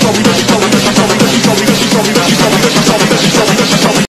throw, we know she throwing the